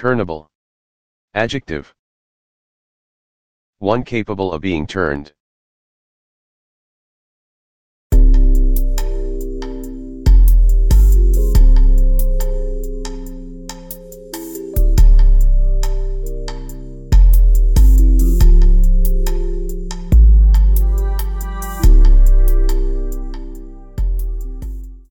Turnable. Adjective. One capable of being turned.